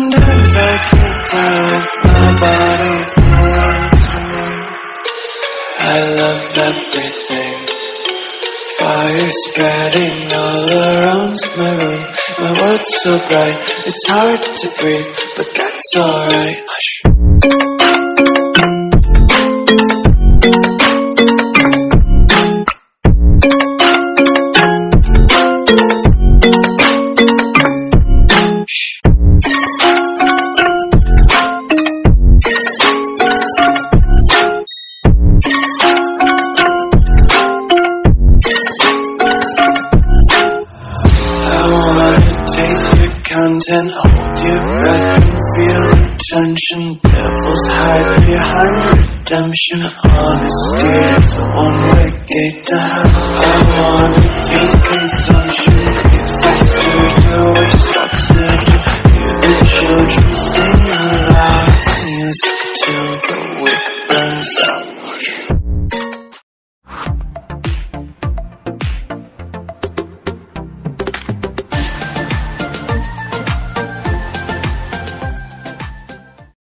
Sometimes I can't tell if my body belongs to me. I love everything. Fire spreading all around my room. My world's so bright, it's hard to breathe, but that's alright. Hush. wanna taste your content Hold your breath and feel the tension Devils hide behind redemption Honesty is a one-way gate to hell. I wanna taste consumption Get faster do, where stuck's in Hear the children sing